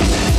Yes.